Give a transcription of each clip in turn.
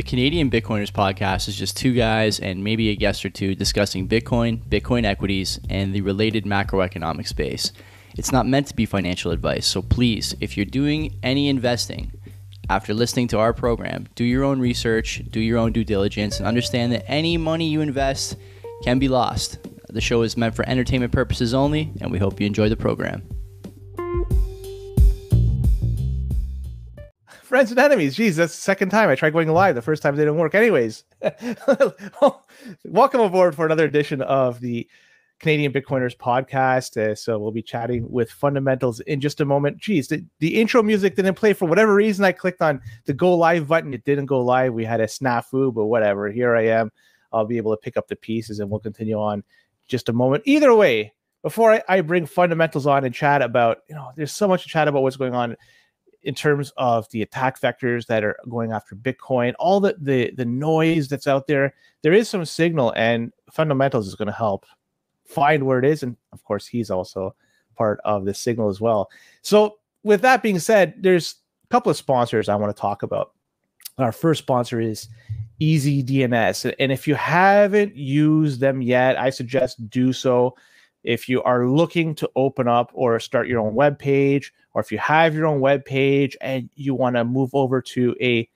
The Canadian Bitcoiners podcast is just two guys and maybe a guest or two discussing Bitcoin, Bitcoin equities, and the related macroeconomic space. It's not meant to be financial advice, so please, if you're doing any investing, after listening to our program, do your own research, do your own due diligence, and understand that any money you invest can be lost. The show is meant for entertainment purposes only, and we hope you enjoy the program. Friends and enemies. Jeez, that's the second time I tried going live. The first time they didn't work. Anyways, welcome aboard for another edition of the Canadian Bitcoiners podcast. Uh, so we'll be chatting with fundamentals in just a moment. Geez, the, the intro music didn't play for whatever reason. I clicked on the go live button. It didn't go live. We had a snafu, but whatever. Here I am. I'll be able to pick up the pieces and we'll continue on just a moment. Either way, before I, I bring fundamentals on and chat about, you know, there's so much to chat about what's going on in terms of the attack vectors that are going after Bitcoin, all the the the noise that's out there, there is some signal, and fundamentals is going to help find where it is, and of course, he's also part of the signal as well. So, with that being said, there's a couple of sponsors I want to talk about. Our first sponsor is Easy DNS, and if you haven't used them yet, I suggest do so if you are looking to open up or start your own web page, or if you have your own web page and you want to move over to a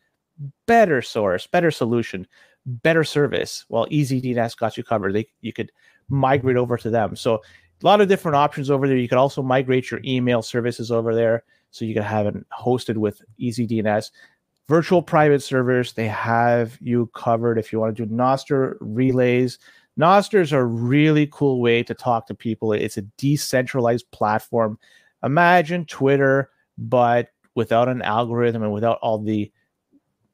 better source, better solution, better service, well, EasyDNS got you covered. They, you could migrate over to them. So a lot of different options over there. You could also migrate your email services over there, so you can have it hosted with EasyDNS. Virtual private servers, they have you covered if you want to do Nostr relays Nostrs are a really cool way to talk to people. It's a decentralized platform. Imagine Twitter, but without an algorithm and without all the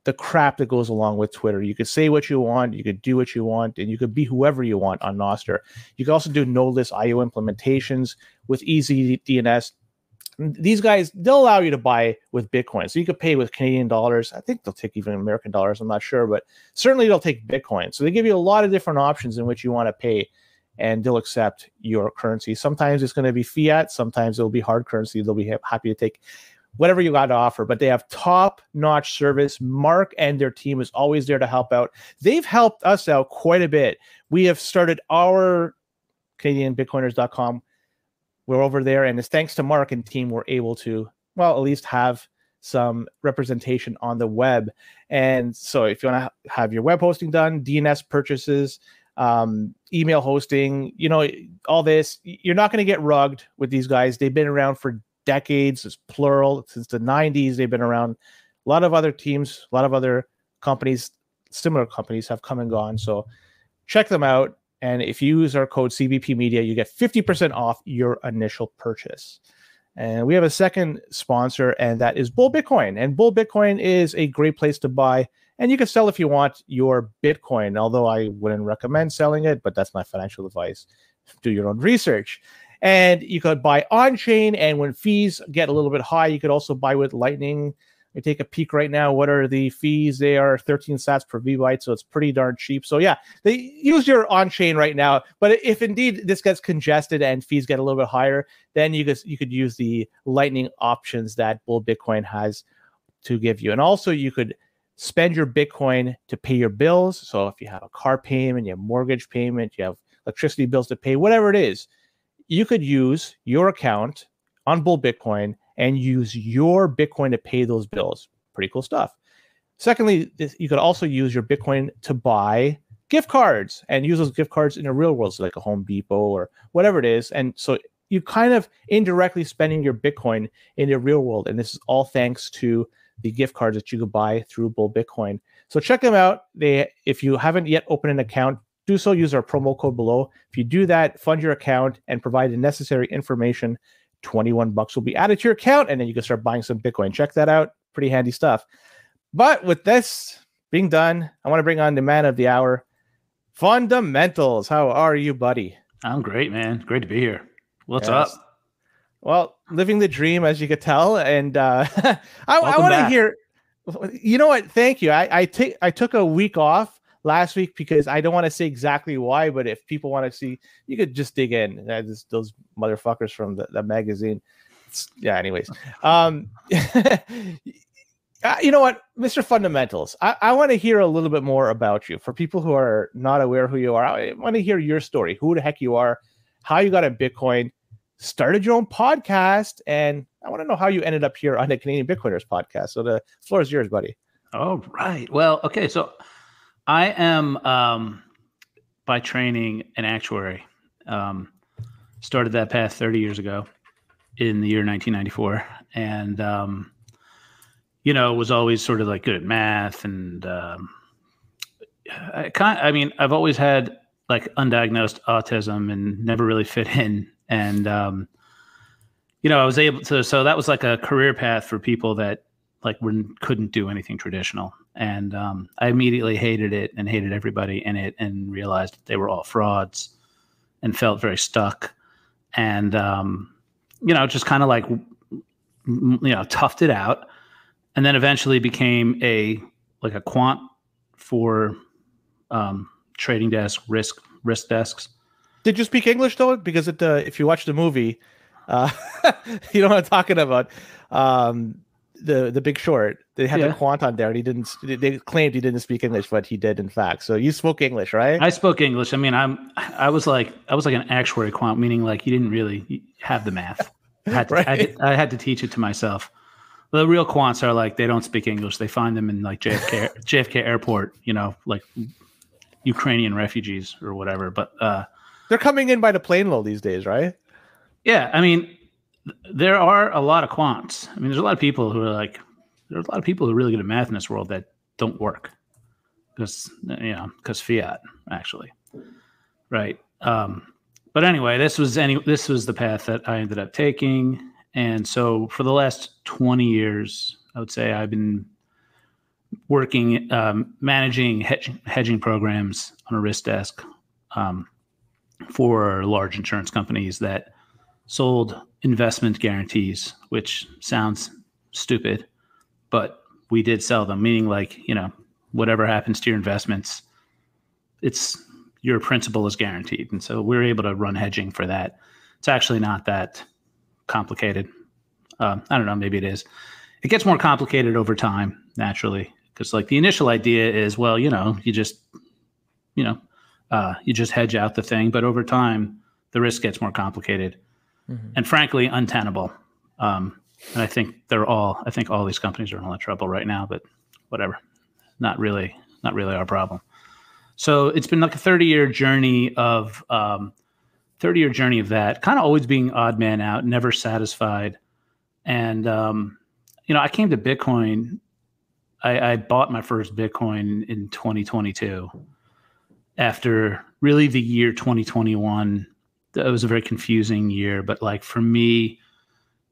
the crap that goes along with Twitter. You could say what you want, you could do what you want, and you could be whoever you want on Nostr. You can also do node-less IO implementations with easy DNS Mm, these guys they'll allow you to buy with bitcoin. So you could pay with canadian dollars. I think they'll take even american dollars i'm not sure but certainly they'll take bitcoin. So they give you a lot of different options in which you want to pay and they'll accept your currency. Sometimes it's going to be fiat sometimes it'll be hard currency they'll be happy to take whatever you got to offer but they have top notch service. Mark and their team is always there to help out. They've helped us out quite a bit. We have started our canadianbitcoiners.com we're over there, and it's thanks to Mark and team we're able to, well, at least have some representation on the web. And so, if you want to have your web hosting done, DNS purchases, um, email hosting, you know, all this, you're not going to get rugged with these guys. They've been around for decades, it's plural, since the 90s. They've been around. A lot of other teams, a lot of other companies, similar companies have come and gone. So, check them out. And if you use our code CBP Media, you get 50% off your initial purchase. And we have a second sponsor, and that is Bull Bitcoin. And Bull Bitcoin is a great place to buy. And you can sell if you want your Bitcoin, although I wouldn't recommend selling it, but that's my financial advice. Do your own research. And you could buy on chain. And when fees get a little bit high, you could also buy with Lightning I take a peek right now. What are the fees? They are 13 sats per VByte, so it's pretty darn cheap. So yeah, they use your on chain right now. But if indeed this gets congested and fees get a little bit higher, then you could you could use the Lightning options that Bull Bitcoin has to give you, and also you could spend your Bitcoin to pay your bills. So if you have a car payment, you have mortgage payment, you have electricity bills to pay, whatever it is, you could use your account on Bull Bitcoin and use your Bitcoin to pay those bills. Pretty cool stuff. Secondly, you could also use your Bitcoin to buy gift cards and use those gift cards in the real world, so like a Home Depot or whatever it is. And so you kind of indirectly spending your Bitcoin in the real world. And this is all thanks to the gift cards that you could buy through Bull Bitcoin. So check them out. They, if you haven't yet opened an account, do so. Use our promo code below. If you do that, fund your account and provide the necessary information 21 bucks will be added to your account and then you can start buying some bitcoin. Check that out. Pretty handy stuff. But with this being done i want to bring on the man of the hour fundamentals. How are you buddy? I'm great man. Great to be here. What's yes. up? Well living the dream as you could tell and uh i, I want to hear you know what? Thank you. I i take i took a week off last week because I don't want to say exactly why, but if people want to see, you could just dig in. Just those motherfuckers from the, the magazine. It's, yeah. Anyways, um, Uh, you know what, Mr. Fundamentals, I, I want to hear a little bit more about you. For people who are not aware who you are, I want to hear your story, who the heck you are, how you got in Bitcoin, started your own podcast, and I want to know how you ended up here on the Canadian Bitcoiners podcast. So the floor is yours, buddy. All right. Well, okay. So I am um, by training an actuary. Um, started that path 30 years ago in the year 1994. And, um, you know, was always sort of like good at math and, um, I kind I mean, I've always had like undiagnosed autism and never really fit in. And, um, you know, I was able to, so that was like a career path for people that like we couldn't do anything traditional. And, um, I immediately hated it and hated everybody in it and realized they were all frauds and felt very stuck. And, um, you know, just kind of like, you know, toughed it out and then eventually became a like a quant for um, trading desk risk risk desks. Did you speak English though? Because it, uh, if you watch the movie, uh, you know what I'm talking about. Um, the the Big Short. They had yeah. the quant on there, and he didn't. They claimed he didn't speak English, but he did in fact. So you spoke English, right? I spoke English. I mean, I'm. I was like, I was like an actuary quant, meaning like you didn't really have the math. I had to, right. I, had to, I had to teach it to myself. The real quants are like they don't speak English. They find them in like JFK JFK airport, you know, like Ukrainian refugees or whatever. But uh, they're coming in by the plane load these days, right? Yeah, I mean, there are a lot of quants. I mean, there's a lot of people who are like, there's a lot of people who are really good at math in this world that don't work because you know because fiat actually, right? Um, but anyway, this was any this was the path that I ended up taking, and so for the last twenty years, I would say I've been working um, managing hedge, hedging programs on a risk desk um, for large insurance companies that sold investment guarantees, which sounds stupid, but we did sell them, meaning like, you know, whatever happens to your investments, it's your principal is guaranteed. And so we're able to run hedging for that. It's actually not that complicated. Um, I don't know, maybe it is. It gets more complicated over time, naturally, because like the initial idea is, well, you know, you just, you know, uh, you just hedge out the thing, but over time, the risk gets more complicated mm-hmm. and frankly untenable. Um, and I think they're all, I think all these companies are in a lot of trouble right now, but whatever, not really, not really our problem. So it's been like a 30 year journey of, um, 30 year journey of that kind of always being odd man out, never satisfied. And, um, you know, I came to Bitcoin. I, I bought my first Bitcoin in 2022 after really the year 2021 it was a very confusing year. But like for me,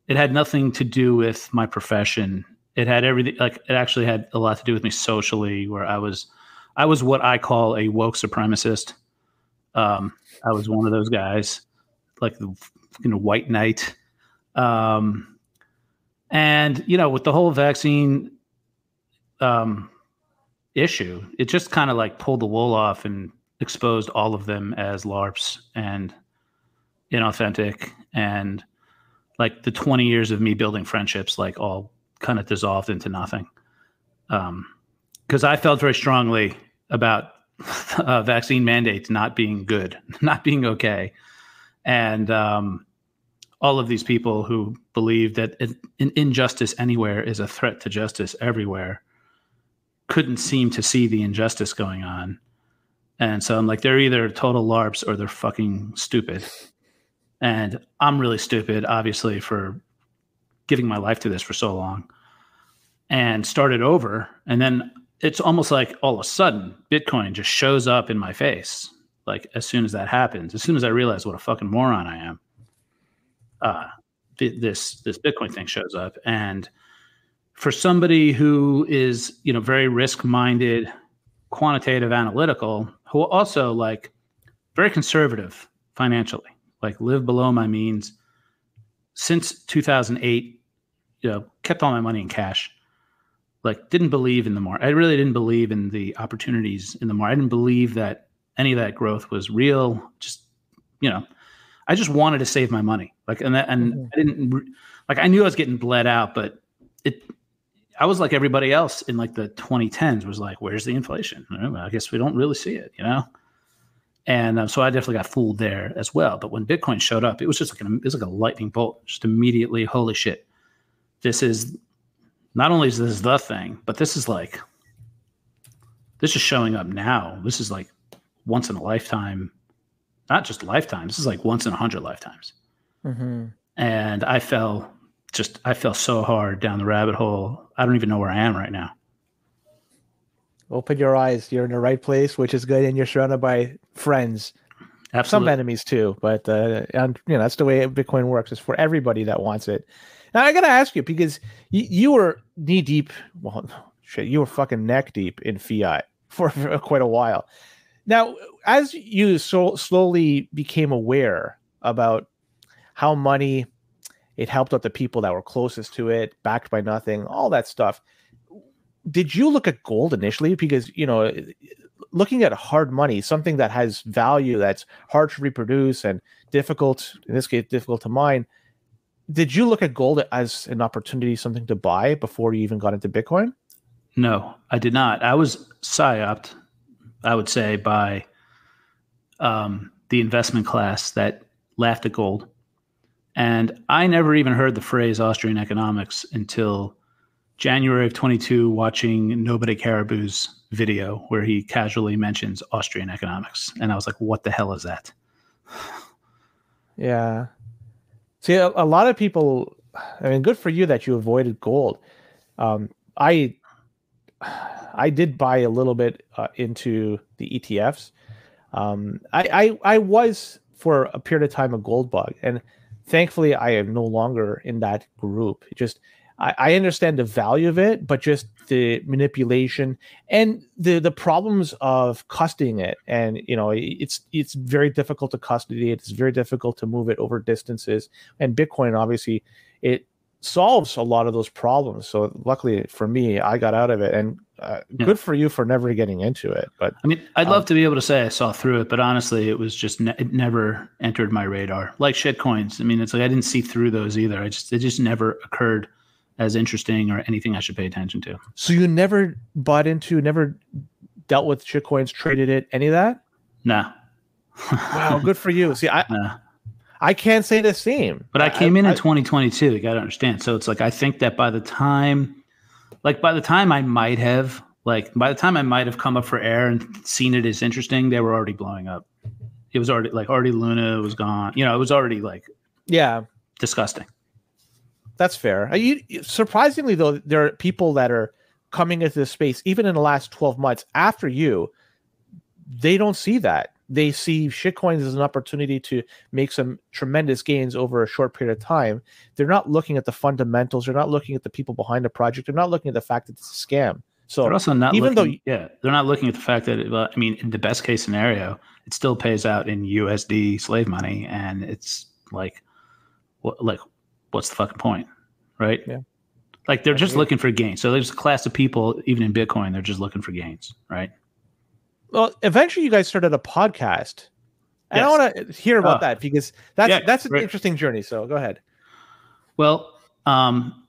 it had nothing to do with my profession. It had everything like it actually had a lot to do with me socially, where I was I was what I call a woke supremacist. Um, I was one of those guys, like the you know white knight. Um, and you know, with the whole vaccine um, issue, it just kind of like pulled the wool off and exposed all of them as LARPs and inauthentic and like the 20 years of me building friendships like all kind of dissolved into nothing. Um because i felt very strongly about uh, vaccine mandates not being good not being okay. And um all of these people who believe that an injustice anywhere is a threat to justice everywhere couldn't seem to see the injustice going on. And so i'm like they're either total larps or they're fucking stupid and I'm really stupid, obviously, for giving my life to this for so long and started over. And then it's almost like all of a sudden Bitcoin just shows up in my face. Like as soon as that happens, as soon as I realize what a fucking moron I am, uh, this this Bitcoin thing shows up. And for somebody who is you know very risk minded, quantitative, analytical, who also like very conservative financially, like live below my means since 2008 you know kept all my money in cash like didn't believe in the market i really didn't believe in the opportunities in the market i didn't believe that any of that growth was real just you know i just wanted to save my money like and that and mm-hmm. i didn't like i knew i was getting bled out but it I was like everybody else in like the 2010s was like, where's the inflation? I guess we don't really see it, you know? And um, so I definitely got fooled there as well. But when Bitcoin showed up, it was just like, an, it was like a lightning bolt, just immediately, holy shit. This is not only is this the thing, but this is like, this is showing up now. This is like once in a lifetime, not just lifetime. This is like once in a hundred lifetimes. Mm-hmm. And I fell just I fell so hard down the rabbit hole. I don't even know where I am right now. Open your eyes. You're in the right place, which is good, and you're surrounded by friends. Absolutely. Some enemies too, but uh, and you know that's the way Bitcoin works. It's for everybody that wants it. Now I gotta ask you because you, you were knee deep. Well, shit, you were fucking neck deep in fiat for, for quite a while. Now, as you so slowly became aware about how money it helped out the people that were closest to it, backed by nothing, all that stuff. Did you look at gold initially? Because, you know, looking at hard money, something that has value that's hard to reproduce and difficult, in this case, difficult to mine. Did you look at gold as an opportunity, something to buy before you even got into Bitcoin? No, I did not. I was psyoped, I would say, by um, the investment class that laughed at gold and I never even heard the phrase Austrian economics until January of 22, watching Nobody Caribou's video where he casually mentions Austrian economics. And I was like, what the hell is that? Yeah. See, a, a lot of people, I mean, good for you that you avoided gold. Um, I, I did buy a little bit uh, into the ETFs. Um, I, I, I was for a period of time a gold bug, and thankfully i am no longer in that group just I, I, understand the value of it but just the manipulation and the the problems of custodying it and you know it's it's very difficult to custody it it's very difficult to move it over distances and bitcoin obviously it solves a lot of those problems so luckily for me i got out of it and uh, yeah. good for you for never getting into it. But I mean, I'd um, love to be able to say I saw through it, but honestly, it was just ne- it never entered my radar. Like shit coins. I mean, it's like I didn't see through those either. I just it just never occurred as interesting or anything I should pay attention to. So you never bought into, never dealt with shitcoins, traded it, any of that? Nah. wow, good for you. See, I. I can't say the same. But I came I, in I, in 2022. You got to understand. So it's like I think that by the time like by the time I might have like by the time I might have come up for air and seen it as interesting, they were already blowing up. It was already like already Luna was gone. You know, it was already like yeah, disgusting. That's fair. Uh, you, surprisingly though, there are people that are coming into this space even in the last 12 months after you they don't see that they see shitcoins as an opportunity to make some tremendous gains over a short period of time. They're not looking at the fundamentals. They're not looking at the people behind the project. They're not looking at the fact that it's a scam. So they're also not even looking, though yeah, they're not looking at the fact that well, I mean, in the best case scenario, it still pays out in USD slave money, and it's like, like, what's the fucking point, right? Yeah. Like they're just looking for gains. So there's a class of people, even in Bitcoin, they're just looking for gains, right? Well, eventually you guys started a podcast. And yes. I want to hear about uh, that because that's yeah, that's an right. interesting journey. So go ahead. Well, um,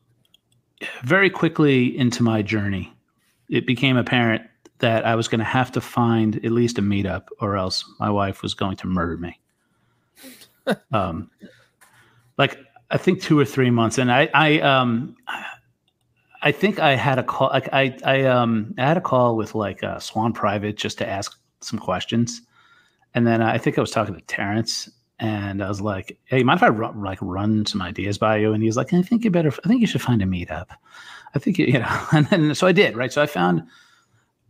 very quickly into my journey, it became apparent that I was going to have to find at least a meetup, or else my wife was going to murder me. um, like I think two or three months, and I, I, um, I think I had a call. Like I, I, um, I had a call with like uh, Swan Private just to ask some questions, and then I think I was talking to Terrence, and I was like, "Hey, mind if I run, like run some ideas by you?" And he was like, "I think you better. I think you should find a meetup. I think you, you know." And then so I did. Right. So I found.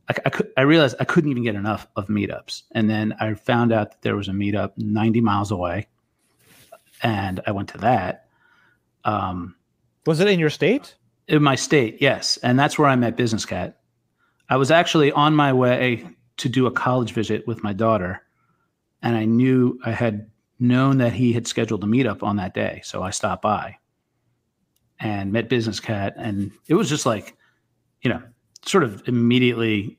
I, I, could, I realized I couldn't even get enough of meetups, and then I found out that there was a meetup 90 miles away, and I went to that. Um, was it in your state? In my state, yes. And that's where I met Business Cat. I was actually on my way to do a college visit with my daughter. And I knew I had known that he had scheduled a meetup on that day. So I stopped by and met Business Cat. And it was just like, you know, sort of immediately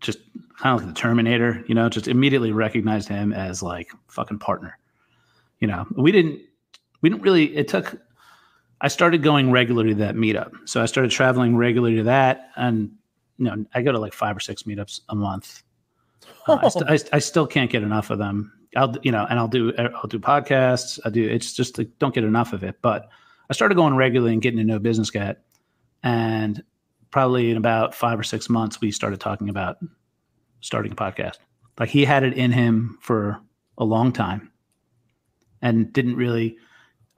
just kind of like the Terminator, you know, just immediately recognized him as like fucking partner. You know, we didn't, we didn't really, it took I started going regularly to that meetup. So I started traveling regularly to that, and you know, I go to like five or six meetups a month. Uh, I, st- I, I, still can't get enough of them. I'll, you know, and I'll do, I'll do podcasts. I do. It's just like, don't get enough of it. But I started going regularly and getting to know Business Cat, and probably in about five or six months, we started talking about starting a podcast. Like he had it in him for a long time, and didn't really,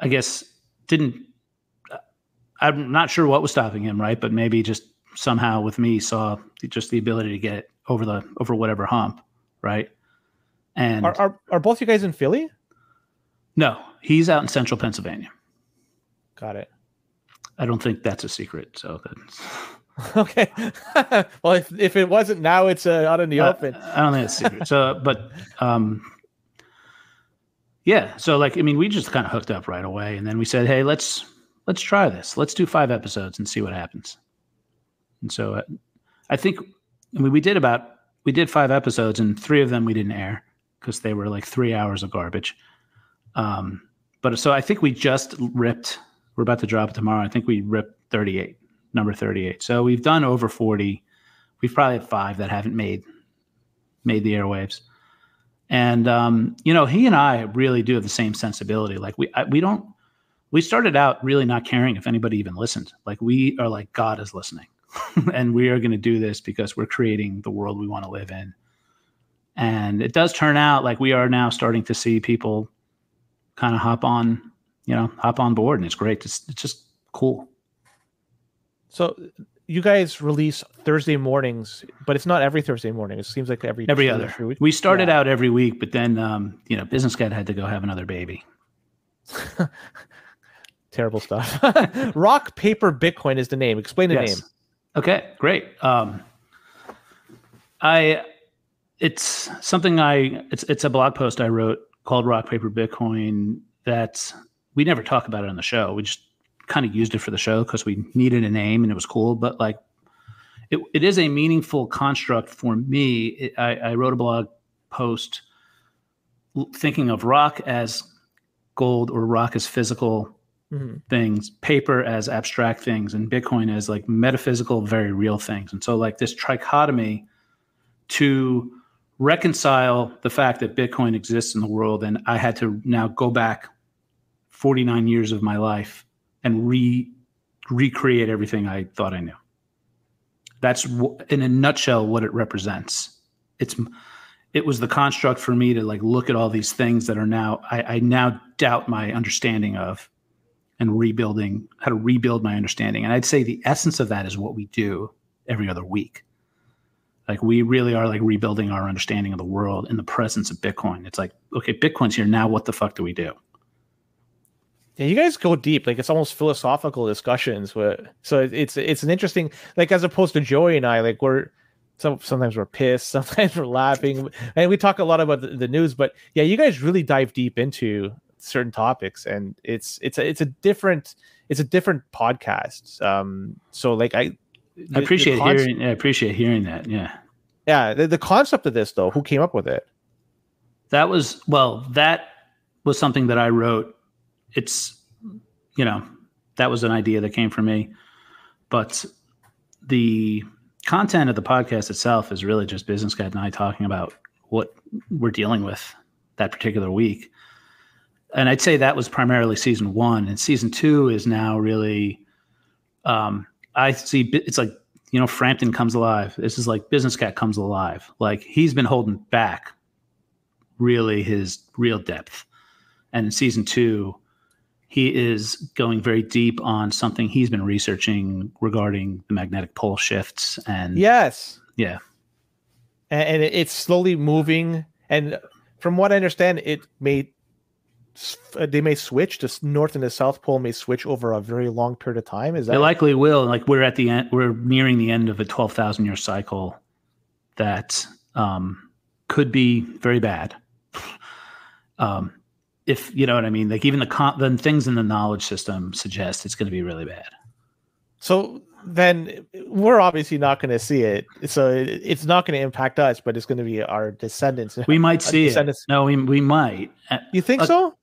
I guess, didn't. I'm not sure what was stopping him, right? But maybe just somehow with me saw just the ability to get over the over whatever hump, right? And are, are are both you guys in Philly? No, he's out in central Pennsylvania. Got it. I don't think that's a secret. So that's okay. well, if, if it wasn't now, it's uh, out in the uh, open. I don't think it's secret. so, but um, yeah. So, like, I mean, we just kind of hooked up right away, and then we said, "Hey, let's let's try this. Let's do five episodes and see what happens." And so, uh, I think I mean, we did about we did five episodes, and three of them we didn't air because they were like three hours of garbage. Um, but so I think we just ripped. We're about to drop it tomorrow. I think we ripped 38, number 38. So we've done over 40. We've probably had five that haven't made made the airwaves. And um, you know, he and I really do have the same sensibility. Like we I, we don't. We started out really not caring if anybody even listened. Like we are like God is listening. and we are going to do this because we're creating the world we want to live in. And it does turn out like we are now starting to see people kind of hop on, you know, hop on board, and it's great. It's, it's just cool. So you guys release Thursday mornings, but it's not every Thursday morning. It seems like every every other. We started yeah. out every week, but then um, you know, Business Cat had to go have another baby. Terrible stuff. Rock paper Bitcoin is the name. Explain the yes. name. Okay, great. Um, I it's something I it's it's a blog post I wrote called Rock Paper Bitcoin that we never talk about it on the show. We just kind of used it for the show because we needed a name and it was cool. But like, it, it is a meaningful construct for me. It, I, I wrote a blog post thinking of rock as gold or rock as physical mm-hmm. things, paper as abstract things, and Bitcoin as like metaphysical, very real things. And so, like this trichotomy to reconcile the fact that Bitcoin exists in the world, and I had to now go back 49 years of my life and re recreate everything I thought I knew. That's in a nutshell what it represents. It's it was the construct for me to like look at all these things that are now I, I now doubt my understanding of and rebuilding how to rebuild my understanding. And I'd say the essence of that is what we do every other week. Like we really are like rebuilding our understanding of the world in the presence of Bitcoin. It's like, okay, Bitcoin's here now. What the fuck do we do? Yeah, you guys go deep. Like it's almost philosophical discussions. But so it's it's an interesting like as opposed to Joey and I, like we're some sometimes we're pissed, sometimes we're laughing, and we talk a lot about the, the news. But yeah, you guys really dive deep into certain topics and it's it's a it's a different it's a different podcast. Um so like i the, i appreciate hearing i appreciate hearing that yeah. Yeah the, the concept of this though who came up with it? That was well that was something that i wrote. It's you know that was an idea that came from me. But the content of the podcast itself is really just business guy and i talking about what we're dealing with that particular week and I'd say that was primarily season one, and season two is now really. Um, I see it's like you know Frampton comes alive. This is like Business Cat comes alive. Like he's been holding back, really his real depth, and in season two, he is going very deep on something he's been researching regarding the magnetic pole shifts and yes, yeah, and, and it's slowly moving. And from what I understand, it made they may switch The north and the south pole may switch over a very long period of time is that they likely will like we're at the end we're nearing the end of a 12,000 year cycle that um, could be very bad um, if you know what i mean like even the con- the things in the knowledge system suggest it's going to be really bad so then we're obviously not going to see it. So it's not going to impact us, but it's going to be our descendants. We might see it. No, we, we might. You think uh, so?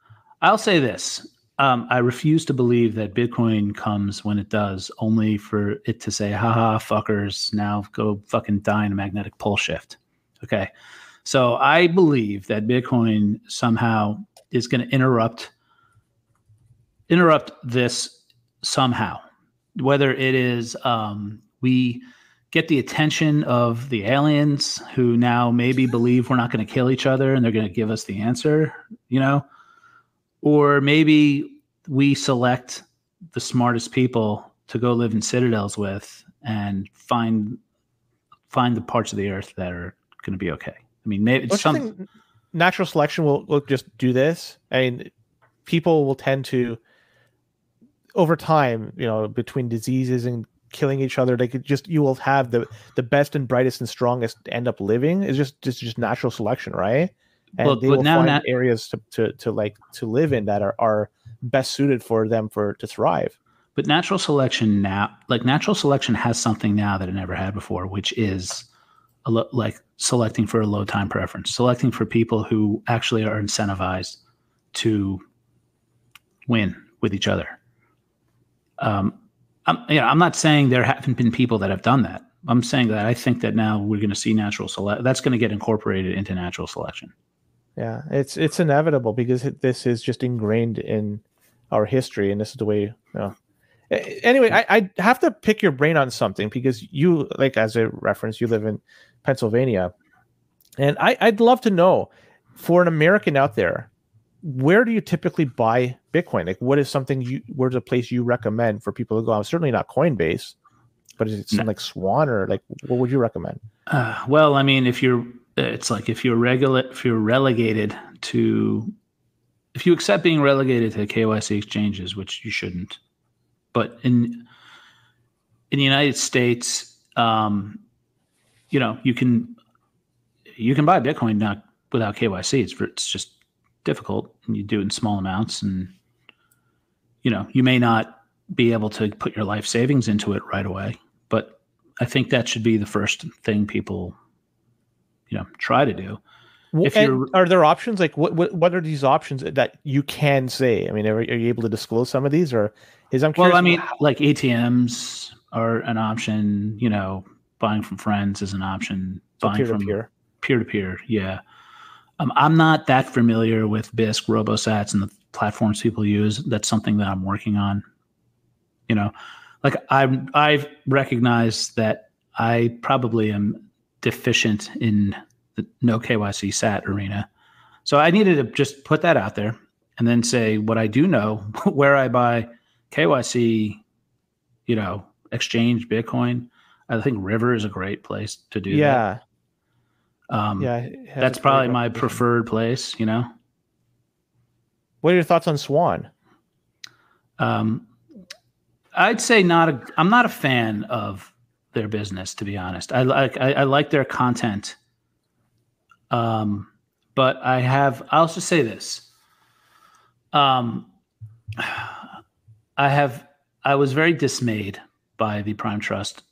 I'll say this. um, I refuse to believe that Bitcoin comes when it does, only for it to say, haha, fuckers, now go fucking die in a magnetic pole shift. Okay. So I believe that Bitcoin somehow is going to interrupt interrupt this somehow. Whether it is um, we get the attention of the aliens who now maybe believe we're not going to kill each other and they're going to give us the answer, you know, or maybe we select the smartest people to go live in citadels with and find find the parts of the earth that are going to be okay. I mean, maybe it's some natural selection will, will just do this. I mean, people will tend to over time, you know, between diseases and killing each other, they could just you will have the the best and brightest and strongest end up living. It's just just just natural selection, right? And well, they will find areas to, to to like to live in that are are best suited for them for to thrive. But natural selection now, like natural selection has something now that it never had before, which is a lo- like selecting for a low time preference, selecting for people who actually are incentivized to win with each other. Um, I'm, you know, I'm not saying there haven't been people that have done that. I'm saying that I think that now we're going to see natural select. That's going to get incorporated into natural selection. Yeah, it's it's inevitable because this is just ingrained in our history, and this is the way. You know. Anyway, I, I have to pick your brain on something because you, like as a reference, you live in Pennsylvania, and I, I'd love to know for an American out there, where do you typically buy Bitcoin? Like, what is something you? Where's a place you recommend for people to go? I'm certainly not Coinbase, but is it something no. like Swan or like what would you recommend? Uh, well, I mean, if you're, it's like if you're regulate, if you're relegated to, if you accept being relegated to KYC exchanges, which you shouldn't, but in in the United States, um, you know, you can you can buy Bitcoin not without KYC. It's it's just difficult and you do it in small amounts and you know you may not be able to put your life savings into it right away but i think that should be the first thing people you know try to do if you're, there options like what, what what are these options that you can say i mean are, are you able to disclose some of these or is i'm well i mean like atms are an option you know buying from friends is an option so buying peer-to-peer. from peer-to-peer yeah um, I'm not that familiar with Bisq, RoboSats, and the platforms people use. That's something that I'm working on. You know, like I I've recognized that I probably am deficient in the no KYC SAT arena. So I needed to just put that out there and then say what I do know, where I buy KYC, you know, exchange Bitcoin. I think River is a great place to do yeah. that. Um, yeah, that's probably my preferred place. You know. What are your thoughts on Swan? Um, I'd say not a. I'm not a fan of their business, to be honest. I like I, I like their content. Um, but I have. I'll just say this. Um, I have. I was very dismayed by the Prime Trust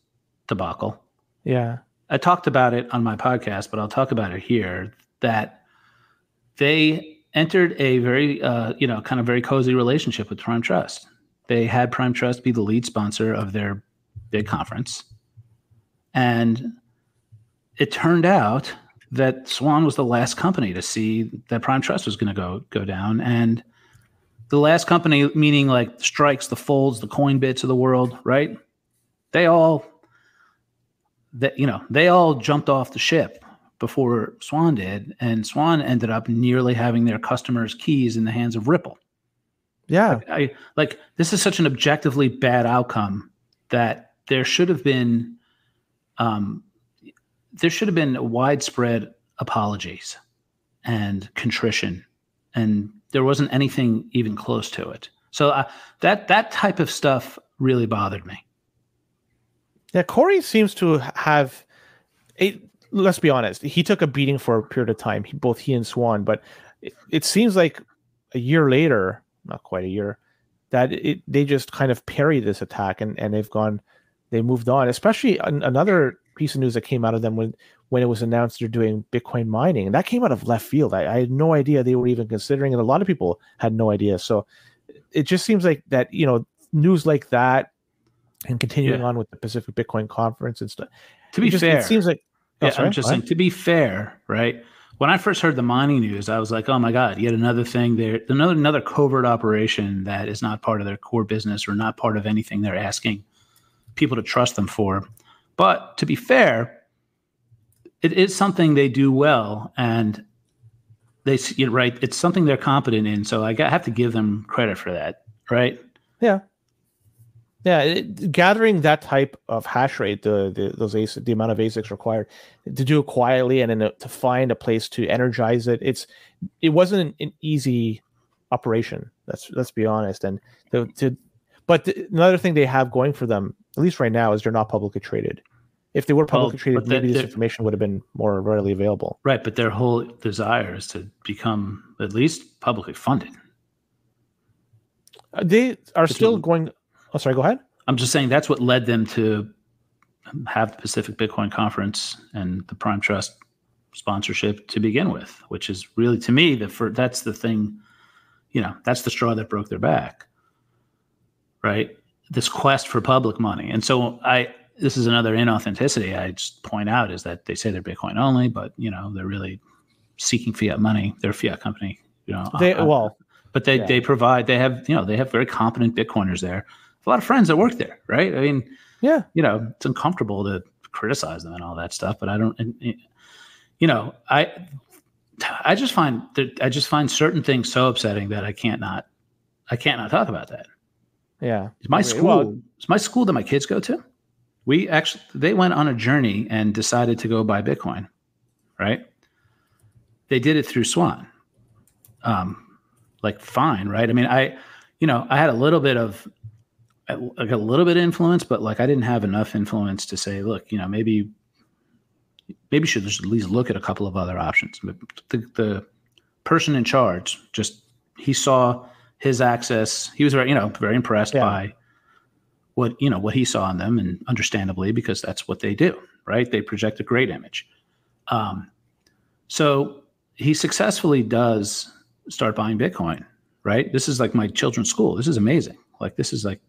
debacle. Yeah. I talked about it on my podcast, but I'll talk about it here that they entered a very, uh, you know, kind of very cozy relationship with Prime Trust. They had Prime Trust be the lead sponsor of their big conference. And it turned out that Swan was the last company to see that Prime Trust was going to go go down. And the last company, meaning like strikes, the folds, the Coinbits of the world, right? They all that you know they all jumped off the ship before Swan did, and Swan ended up nearly having their customers' keys in the hands of Ripple. Yeah, like, I like this is such an objectively bad outcome that there should have been, um, there should have been widespread apologies and contrition, and there wasn't anything even close to it. So uh, that that type of stuff really bothered me. Yeah, Cory seems to have. A, let's be honest, he took a beating for a period of time. He, both he and Swan, but it, it seems like a year later, not quite a year, that it they just kind of parried this attack and and they've gone, they moved on. Especially an, another piece of news that came out of them when when it was announced they're doing Bitcoin mining, and that came out of left field. I, I had no idea they were even considering, and a lot of people had no idea. So it just seems like that you know news like that and continuing Yeah. on with the Pacific Bitcoin conference and stuff. To be just, fair, it seems like oh, yeah, sorry, I'm just saying. To be fair, right? When I first heard the mining news, I was like, "Oh my god, yet another thing there, another another covert operation that is not part of their core business or not part of anything they're asking people to trust them for." But to be fair, it is something they do well, and they you're right. It's something they're competent in, so I have to give them credit for that, right? Yeah, it, gathering that type of hash rate, the, the those the amount of ASICs required to do it quietly and then uh, to find a place to energize it, it's it wasn't an, an easy operation. Let's let's be honest. And to, to but the, another thing they have going for them, at least right now, is they're not publicly traded. If they were publicly but traded, maybe this information would have been more readily available. Right, but their whole desire is to become at least publicly funded. Uh, They are still going. Oh, sorry. Go ahead. I'm just saying that's what led them to have the Pacific Bitcoin Conference and the Prime Trust sponsorship to begin with, which is really to me the for that's the thing, you know, that's the straw that broke their back. Right? This quest for public money. And so I this is another inauthenticity I just point out is that they say they're Bitcoin only, but you know, they're really seeking fiat money. They're a fiat company, you know. They uh, well, but they Yeah. they provide they have you know they have very competent bitcoiners there a lot of friends that work there right i mean yeah. you know it's uncomfortable to criticize them and all that stuff but i don't you know i i just find that i just find certain things so upsetting that i can't not i can't not talk about that Yeah. it's my school well- it's my school that my kids go to? We actually they went on a journey and decided to go buy bitcoin right? They did it through swan. Um like fine right? I mean i you know i had a little bit of like a little bit of influence but like i didn't have enough influence to say look you know maybe maybe you should just at least look at a couple of other options. But the, the person in charge just he saw his access. He was very you know very impressed Yeah. by what you know what he saw in them and understandably because that's what they do right? They project a great image. Um, so he successfully does start buying bitcoin right? This is like my children's school. This is amazing. Like this is like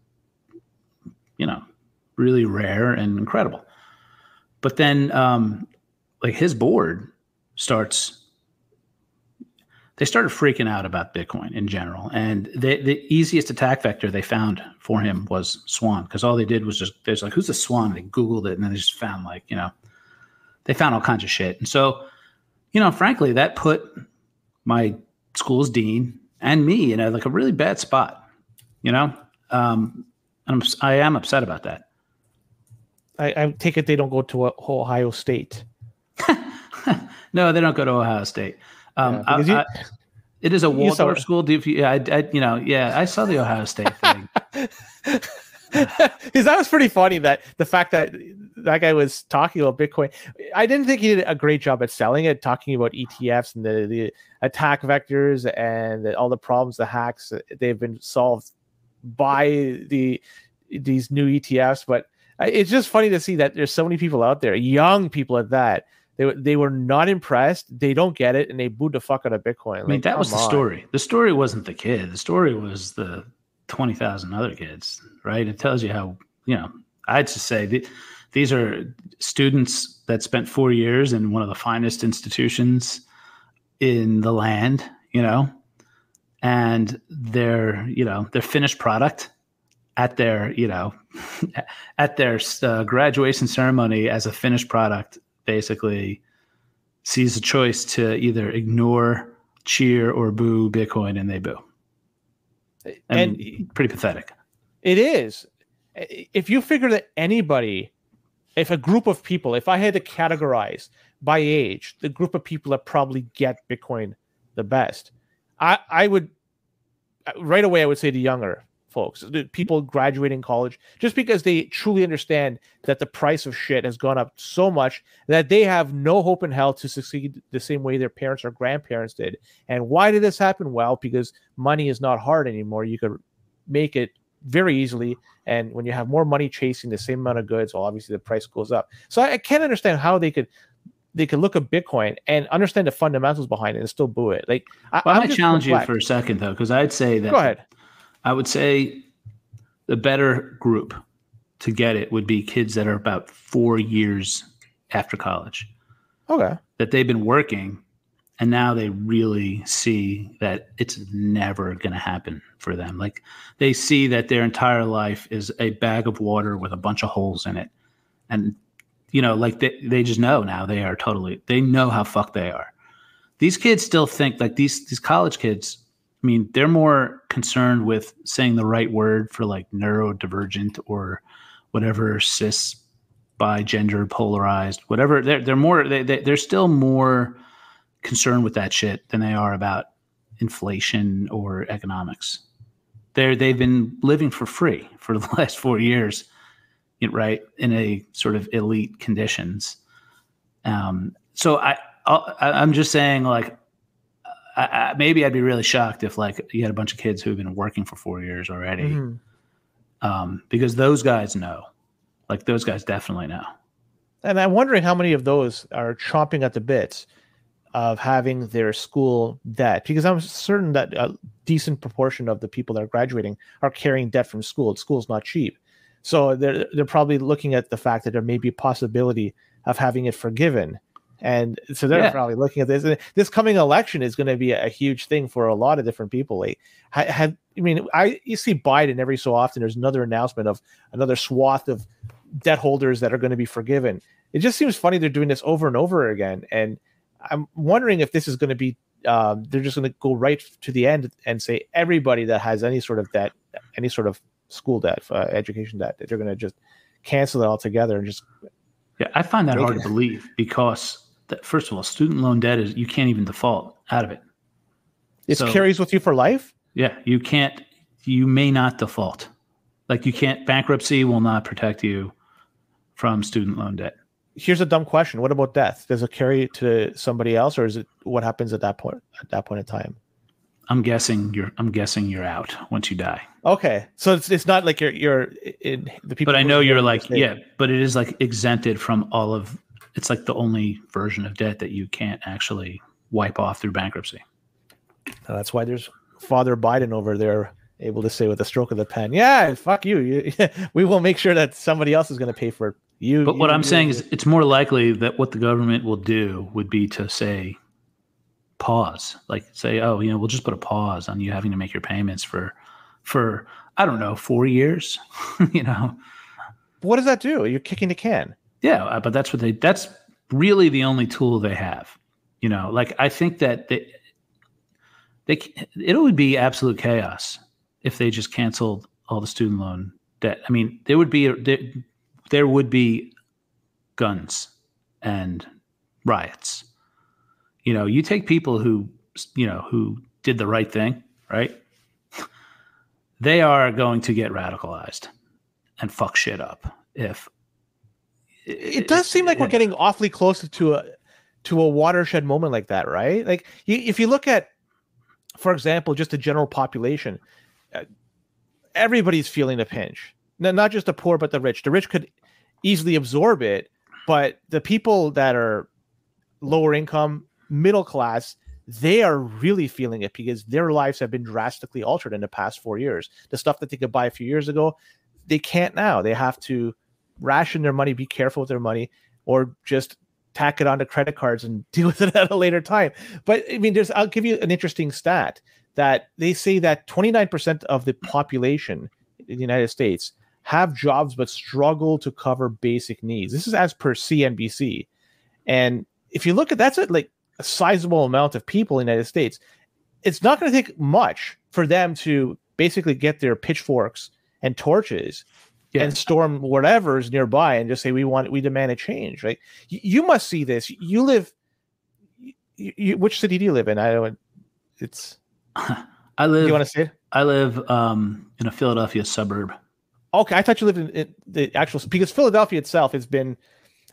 you know really rare and incredible. But then um like his board starts they started freaking out about bitcoin in general. And the the easiest attack vector they found for him was swan because all they did was just there's like who's the swan? They googled it and then they just found like you know they found all kinds of shit. And so you know frankly that put my school's dean and me in a like a really bad spot you know? Um and I'm, i am upset about that. I, I take it they don't go to Ohio State. no, they don't go to Ohio State. Um, Yeah, I- you- I- it is a Waldorf school. Do you, yeah, I, I, you know, yeah, I saw the Ohio State thing. Because that was pretty funny that the fact that that guy was talking about Bitcoin. I didn't think he did a great job at selling it, talking about ETFs and the, the attack vectors and the, all the problems, the hacks they've been solved by the these new ETFs. But it's just funny to see that there's so many people out there, young people at that. They, were- they were not impressed. They don't get it, and they booed the fuck out of Bitcoin. I mean, that was the on. story. The story wasn't the kid. The story was the twenty thousand other kids. Right? It tells you how you know. I'd just say th- these are students that spent four years in one of the finest institutions in the land. You know, and their you know their finished product at their you know at their uh, graduation ceremony as a finished product basically sees a choice to either ignore cheer or boo bitcoin and they boo. I And pretty pathetic. It is. If you figure that anybody, if a group of people, if I had to categorize by age, the group of people that probably get Bitcoin the best, I, I would right away I would say the younger folks, the people graduating college, just because they truly understand that the price of shit has gone up so much that they have no hope in hell to succeed the same way their parents or grandparents did. And why did this happen? Well, because money is not hard anymore. You could make it very easily. And when you have more money chasing the same amount of goods, well, obviously the price goes up. So I, I can't understand how they could they could look at Bitcoin and understand the fundamentals behind it and still boo it. Like I, well, I'm might just challenge you for a second though because i'd say that Go ahead. I would say the better group to get it would be kids that are about four years after college. Okay. that they've been working and now they really see that it's never going to happen for them. Like they see that their entire life is a bag of water with a bunch of holes in it. And you know like they, they just know now they are totally they know how fucked they are. These kids still think like these these college kids i mean they're more concerned with saying the right word for like neurodivergent or whatever cis bi gender polarized whatever. They're, they're more they, they, they're still more concerned with that shit than they are about inflation or economics. They're they've been living for free for the last four years right in a sort of elite conditions. Um so i I- i'm just saying like I, I, maybe i'd be really shocked if like you had a bunch of kids who've been working for four years already Mhm. um because those guys know like those guys definitely know And I'm wondering how many of those are chomping at the bits of having their school debt because I'm certain that a decent proportion of the people that are graduating are carrying debt from school. School's not cheap. So they're they're probably looking at the fact that there may be a possibility of having it forgiven. And so they're Yeah. probably looking at this. And this coming election is going to be a huge thing for a lot of different people. Like, have I mean, I you see Biden every so often. There's another announcement of another swath of debt holders that are going to be forgiven. It just seems funny they're doing this over and over again. And I'm wondering if this is going to be um, they're just going to go right to the end and say everybody that has any sort of debt, any sort of school debt, uh, education debt, that they're going to just cancel it altogether and just yeah i find that hard it- to believe because that, first of all student loan debt is you can't even default out of it it So- carries with you for life. Yeah, you can't. You may not default. Like you can't. Bankruptcy will not protect you from student loan debt. Here's a dumb question: What about death? Does it carry to somebody else, or is it what happens at that point? At that point in time. I'm guessing you're. I'm guessing you're out once you die. Okay, so it's, it's not like you're you're in the people. But I know you're like yeah. But it is like exempted from all of. It's like the only version of debt that you can't actually wipe off through bankruptcy. And that's why there's Father Biden over there able to say with a stroke of the pen, "Yeah, fuck you. you we will make sure that somebody else is going to pay for it." You. But what I'm you- saying is, it's more likely that what the government will do would be to say, pause, like say, oh, you know, we'll just put a pause on you having to make your payments for, for I don't know, four years, you know. what does that do? You're kicking the can. Yeah, uh, but that's what they. That's really the only tool they have. You know, like I think that they, they, it would be absolute chaos if they just canceled all the student loan debt. I mean, there would be there, there would be guns and riots. You know, you take people who you know who did the right thing, right? They are going to get radicalized and fuck shit up if It does seem like we're getting awfully close to a to a watershed moment like that, right? Like you, if you look at, for example, just the general population, uh, everybody's feeling the pinch. No, not just the poor, but the rich. The rich could easily absorb it, but the people that are lower income, middle class, they are really feeling it because their lives have been drastically altered in the past four years. The stuff that they could buy a few years ago, they can't now. They have to ration their money, be careful with their money, or just tack it onto credit cards and deal with it at a later time. But I mean, there's I'll give you an interesting stat that they say that 29% of the population in the United States have jobs but struggle to cover basic needs. This is as per CNBC. And if you look at that's like a sizable amount of people in the United States, it's not going to take much for them to basically get their pitchforks and torches Yeah. and storm whatever's nearby and just say we want we demand a change right you, you must see this you live you, you, which city do you live in i don't it's I live. you want to say it I live um, in a Philadelphia suburb. okay i thought you lived in, in the actual because philadelphia itself has been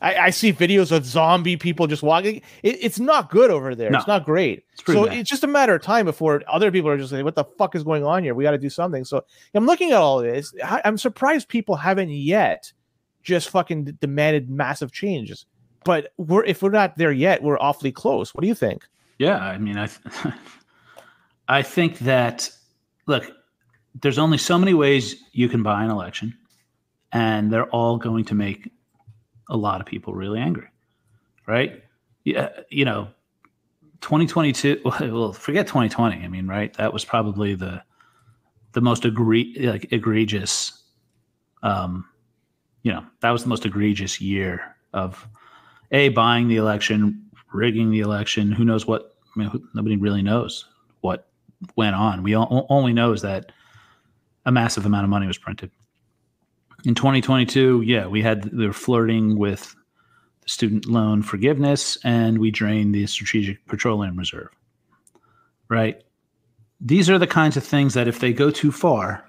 I, I see videos of zombie people just walking. It, it's not good over there. No. it's not great. It's so bad. it's just a matter of time before other people are just like, "What the fuck is going on here? We got to do something." So I'm looking at all this. I, I'm surprised people haven't yet just fucking demanded massive changes. But we're if we're not there yet, we're awfully close. What do you think? Yeah, I mean, I, th- I think that look, there's only so many ways you can buy an election, and they're all going to make a lot of people really angry, right? Yeah, you know, 2022. Well, forget 2020. I mean, right? That was probably the the most agree like egregious. Um, you know, that was the most egregious year of a buying the election, rigging the election. Who knows what? I mean, who, nobody really knows what went on. We all, only knows that a massive amount of money was printed. In 2022, yeah, we had they were flirting with the student loan forgiveness, and we drained the strategic petroleum reserve. Right. These are the kinds of things that if they go too far,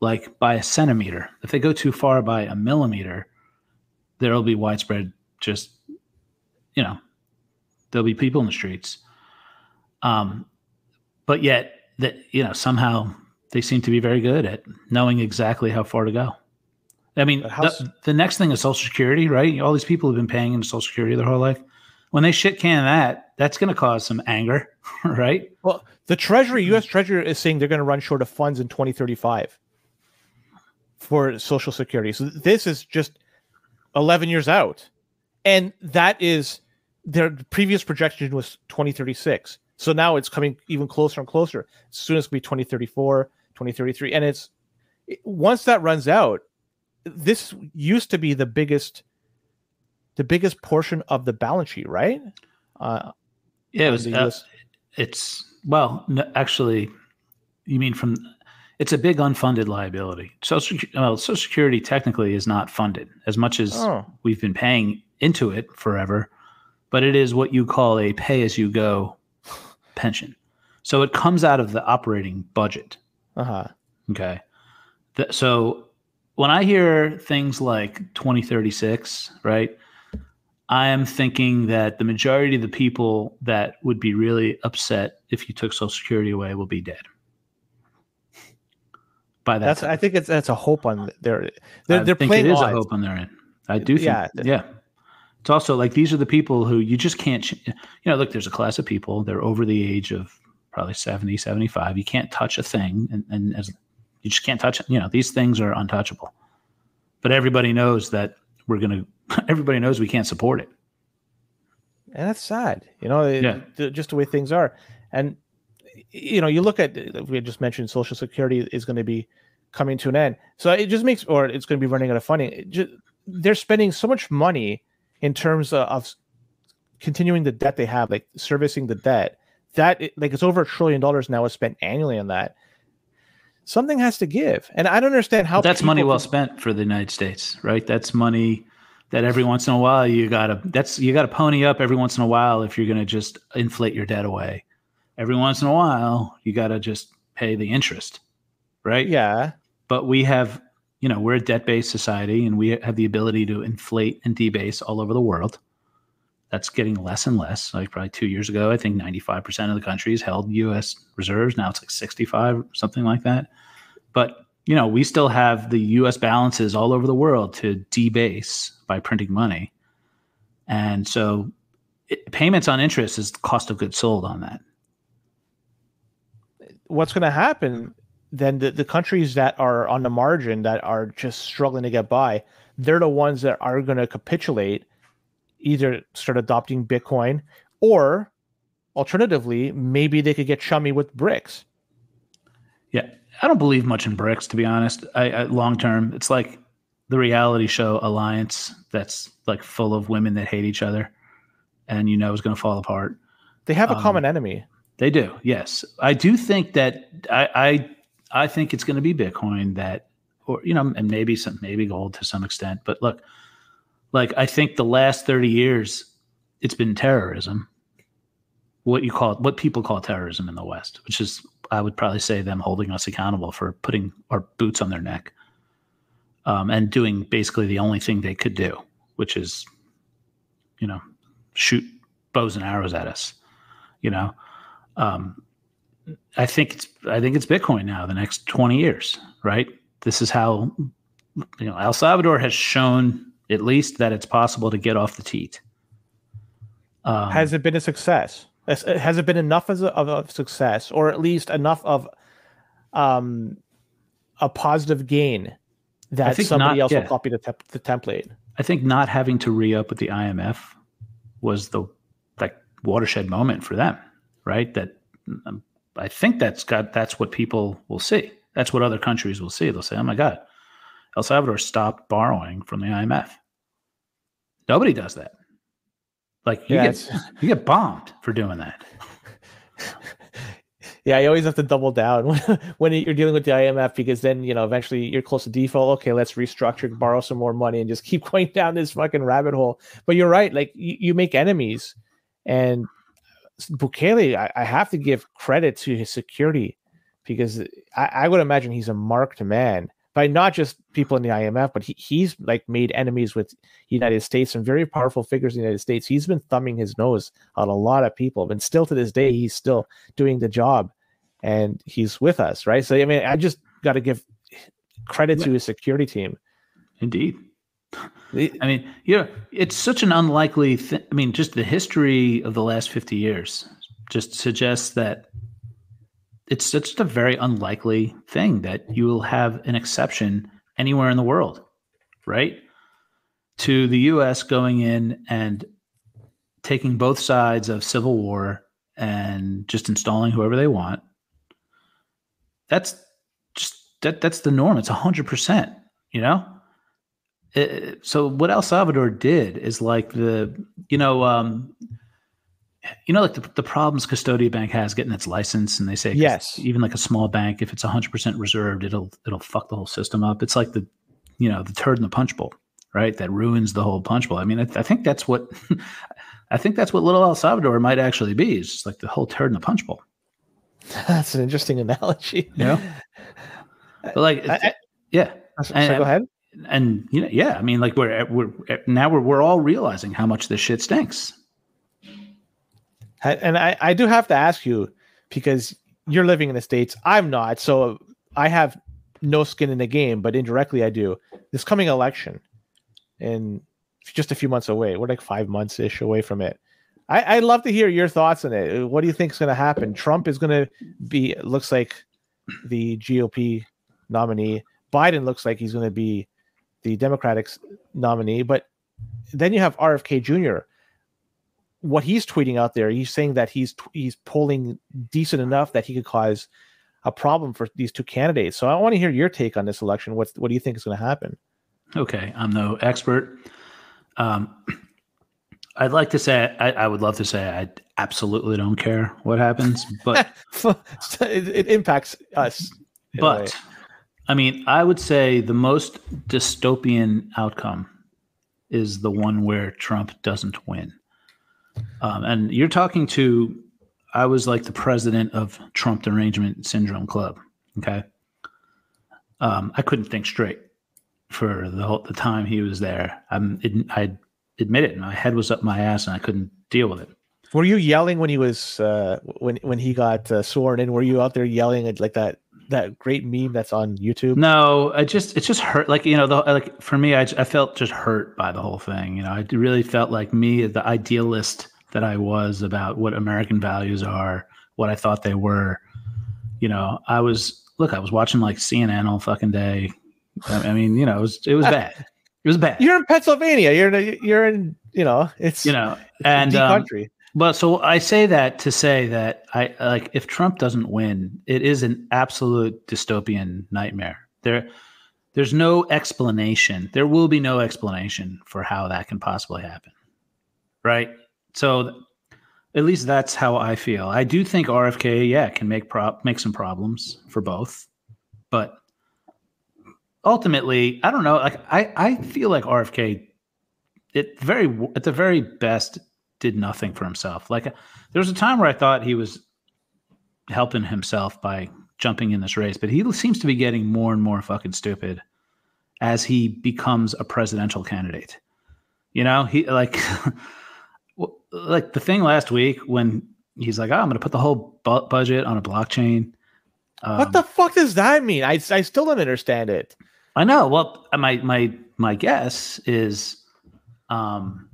like by a centimeter, if they go too far by a millimeter, there'll be widespread just, you know, there'll be people in the streets. Um, but yet that you know somehow they seem to be very good at knowing exactly how far to go. I mean, the, the, next thing is Social Security, right? All these people have been paying into Social Security their whole life. When they shit can that, that's going to cause some anger, right? Well, the Treasury, mm. U.S. Treasury, is saying they're going to run short of funds in 2035 for Social Security. So this is just 11 years out, and that is their previous projection was 2036. So now it's coming even closer and closer. Soon as it be 2034, 2033. And it's once that runs out, this used to be the biggest the biggest portion of the balance sheet, right? Uh, yeah, it was. Uh, it's well, no, actually, you mean from? It's a big unfunded liability. Social, well, Social Security technically is not funded as much as oh. we've been paying into it forever, but it is what you call a pay-as-you-go pension. So it comes out of the operating budget. Uh huh. Okay. so when I hear things like 2036, right, I am thinking that the majority of the people that would be really upset if you took Social Security away will be dead. By that, that's time. I think it's that's a hope on their. They're, I they're think playing it is odds. a hope on their end. I do think, yeah, yeah. It's also like these are the people who you just can't, you know, look, there's a class of people, they're over the age of probably 70, 75. You can't touch a thing. And, and as you just can't touch it, you know, these things are untouchable. But everybody knows that we're going to, everybody knows we can't support it. And that's sad, you know, yeah. just the way things are. And, you know, you look at, we just mentioned Social Security is going to be coming to an end. So it just makes, or it's going to be running out of funding. Just, they're spending so much money in terms of, of continuing the debt they have, like servicing the debt, that like it's over a trillion dollars now is spent annually on that. Something has to give, and I don't understand how. That's money well can... spent for the United States, right? That's money that every once in a while you gotta. That's you gotta pony up every once in a while if you're gonna just inflate your debt away. Every once in a while, you gotta just pay the interest, right? Yeah. But we have you know, we're a debt based society and we have the ability to inflate and debase all over the world. That's getting less and less. Like probably two years ago, I think 95% of the countries held US reserves. Now it's like 65, something like that. But, you know, we still have the US balances all over the world to debase by printing money. And so it, payments on interest is the cost of goods sold on that. What's going to happen then the, the countries that are on the margin that are just struggling to get by, they're the ones that are going to capitulate, either start adopting Bitcoin or alternatively, maybe they could get chummy with BRICS. Yeah, I don't believe much in BRICS, to be honest. I, I long term, it's like the reality show Alliance that's like full of women that hate each other, and you know is going to fall apart. They have a um, common enemy. They do, yes. I do think that I, I I think it's going to be Bitcoin that, or you know, and maybe some maybe gold to some extent. But look, like I think the last thirty years, it's been terrorism. What you call what people call terrorism in the West, which is I would probably say them holding us accountable for putting our boots on their neck, um, and doing basically the only thing they could do, which is, you know, shoot bows and arrows at us. You know, um, I think it's I think it's Bitcoin now. The next twenty years, right? This is how you know El Salvador has shown at least that it's possible to get off the teat. Um, has it been a success? Has it been enough as a, of a success, or at least enough of um, a positive gain that somebody not- else yeah. will copy the, tep- the template. I think not having to re up with the IMF was the like watershed moment for them, right? That um, I think that's got that's what people will see. That's what other countries will see. They'll say, "Oh my God, El Salvador stopped borrowing from the IMF." Nobody does that. Like you Yeah, get you get bombed for doing that. Yeah, you always have to double down when, when you're dealing with the IMF because then you know eventually you're close to default. Okay, let's restructure, borrow some more money, and just keep going down this fucking rabbit hole. But you're right, like you, you make enemies, and Bukele, I, I have to give credit to his security because I, I would imagine he's a marked man by not just people in the IMF, but he, he's like made enemies with United States and very powerful figures in the United States. He's been thumbing his nose on a lot of people, and still to this day, he's still doing the job, and he's with us, right? So I mean, I just got to give credit to his security team. Indeed. I mean, you know, it's such an unlikely thing. I mean, just the history of the last 50 years just suggests that it's such a very unlikely thing that you will have an exception anywhere in the world, right? To the US going in and taking both sides of civil war and just installing whoever they want. That's just that that's the norm. It's 100%, you know? Uh, so what El Salvador did is like the you know um you know like the, the problems Custodia Bank has getting its license and they say Yes. even like a small bank if it's 100% reserved it'll it'll fuck the whole system up it's like the you know the turd in the punch bowl right that ruins the whole punch bowl I mean I, I think that's what I think that's what little El Salvador might actually be it's just like the whole turd in the punch bowl That's an interesting analogy. you know but like I- I- yeah So And- go ahead. and you know, yeah, I mean, like we're we're now we're we're all realizing how much this shit stinks. And I, I do have to ask you because you're living in the States. I'm not. So I have no skin in the game, but indirectly I do. This coming election in just a few months away. We're like five months ish away from it. I, I'd love to hear your thoughts on it. What do you think is going to happen? Trump is going to be, looks like the GOP nominee. Biden looks like he's going to be the Democratic nominee. But then you have RFK Jr what he's tweeting out there, he's saying that he's he's polling decent enough that he could cause a problem for these two candidates. So I want to hear your take on this election. What's what do you think is going to happen? Okay, I'm no expert. Um, I'd like to say I, I would love to say I absolutely don't care what happens, but it, it impacts us. in a way. but I mean, I would say the most dystopian outcome is the one where Trump doesn't win. Um, and you're talking to, I was like the president of Trump Derangement Syndrome Club. Okay. Um, I couldn't think straight for the whole, the time he was there. I'm, I admit it. My head was up my ass and I couldn't deal with it. were you yelling when he was uh, when when he got uh, sworn in? Were you out there yelling at like that that great meme that's on YouTube? No, I just it just hurt. Like you know, the like for me, I, I felt just hurt by the whole thing. You know, I really felt like me, the idealist that I was about what American values are, what I thought they were. You know, I was look, I was watching like CNN all fucking day. I, I mean, you know, it was it was bad. It was bad. You're in Pennsylvania. You're in a, you're in you know it's You know, and um, country. But so I say that to say that I like if Trump doesn't win, it is an absolute dystopian nightmare. There there's no explanation. There will be no explanation for how that can possibly happen. Right? So at least that's how I feel. I do think RFK, yeah, can make prop make some problems for both. But ultimately, I don't know, like I I feel like RFK it very at the very best did nothing for himself. Like there was a time where I thought he was helping himself by jumping in this race, but he seems to be getting more and more fucking stupid as he becomes a presidential candidate. You know, he like like the thing last week when he's like, "Oh, I'm going to put the whole bu- budget on a blockchain." Um, what the fuck does that mean? I I still don't understand it. I know. Well, my my my guess is, um,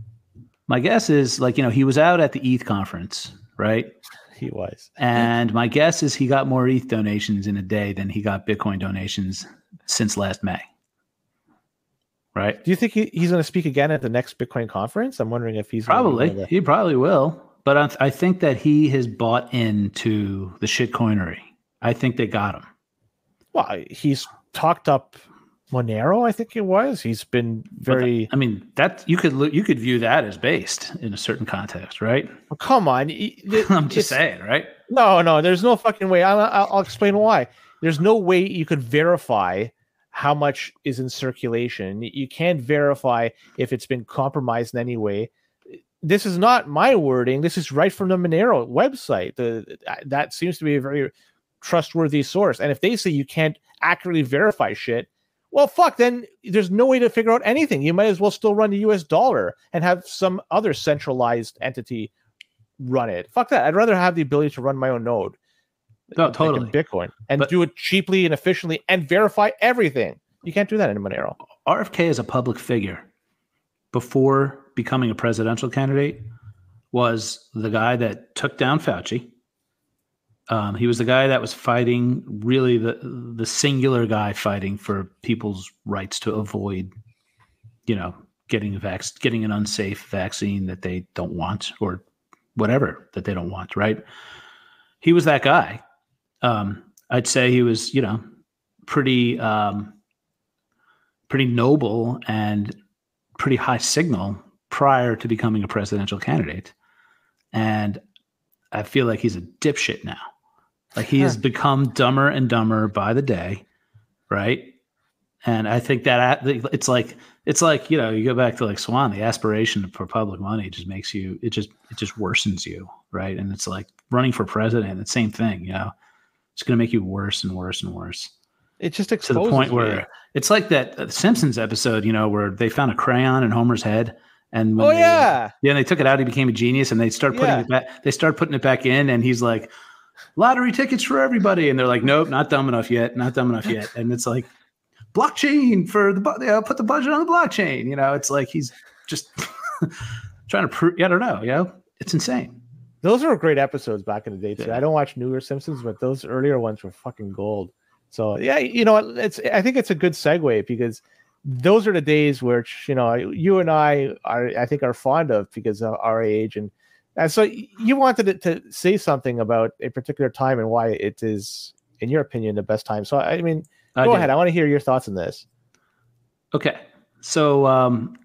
my guess is like you know he was out at the ETH conference, right? He was. And my guess is he got more ETH donations in a day than he got Bitcoin donations since last May. Right? Do you think he, he's going to speak again at the next Bitcoin conference? I'm wondering if he's Probably. be He probably will. But I, I think that he has bought into the shitcoinery. I think they got him. the- well, he's talked up Monero. I think it was. He's been very. I mean, that you could look, you could view that as based in a certain context, right? Well, come on. I'm just saying, right? No, no, there's no fucking way. I'll, I'll, I'll explain why. There's no way you could verify how much is in circulation. You can't verify if it's been compromised in any way. This is not my wording. This is right from the Monero website. The that seems to be a very trustworthy source. And if they say you can't accurately verify shit, well, fuck. Then there's no way to figure out anything. You might as well still run the U.S. dollar and have some other centralized entity run it. Fuck that. I'd rather have the ability to run my own node. No, like in totally. Bitcoin and But- do it cheaply and efficiently and verify everything. You can't do that in Monero. RFK as a public figure before becoming a presidential candidate was the guy that took down Fauci. Um, he was the guy that was fighting, really the the singular guy fighting for people's rights to avoid, you know, getting a vac- getting an unsafe vaccine that they don't want or whatever that they don't want. Right? He was that guy. Um, I'd say he was, you know, pretty. Um, pretty noble and pretty high signal prior to becoming a presidential candidate. And I feel like he's a dipshit now. Like he has become dumber and dumber by the day, right? And I think that it's like it's like you know you go back to like Swan, the aspiration for public money just makes you it just it just worsens you, right? And it's like running for president, the same thing, you know, it's going to make you worse and worse and worse It just to the point me. where it's like that uh, Simpsons episode, you know, where they found a crayon in Homer's head, and when Oh they, yeah. yeah, they took it out, he became a genius, and they start putting Yeah. it back. They start putting it back in, and he's like, "Lottery tickets for everybody," and they're like, "Nope, not dumb enough yet, not dumb enough yet," and it's like, blockchain for the you know, put the budget on the blockchain. You know, it's like he's just trying to prove. I don't know, you know, it's insane. Those were great episodes back in the day too. Yeah. I don't watch newer Simpsons, but those earlier ones were fucking gold. So yeah, you know, it's I think it's a good segue because those are the days which you know you and I are I think are fond of because of our age and and so you wanted to, to say something about a particular time and why it is in your opinion the best time. So I mean, I go did. ahead. I want to hear your thoughts on this. Okay, so um,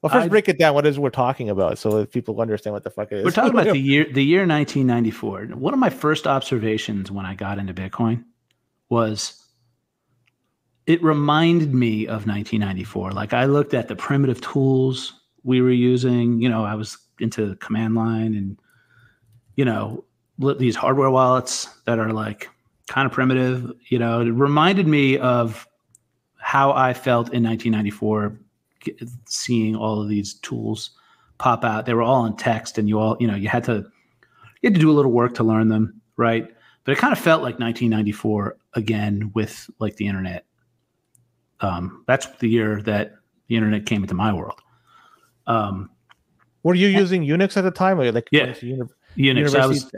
Well, first I- break it down. What is it we're talking about so that people understand what the fuck it is. We're talking about the year the year 1994. One of my first observations when I got into Bitcoin was it reminded me of 1994. Like I looked at the primitive tools we were using, you know, I was into the command line and you know, these hardware wallets that are like kind of primitive, you know, it reminded me of how I felt in 1994 seeing all of these tools pop out. They were all in text, and you all, you know, you had to you had to do a little work to learn them, right? But it kind of felt like 1994 again with like the internet. Um, that's the year that the internet came into my world. Um, Were you using Unix at the time? Or like Yeah. uni- Unix. I was?